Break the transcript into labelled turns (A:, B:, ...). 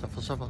A: 잡아 잡아.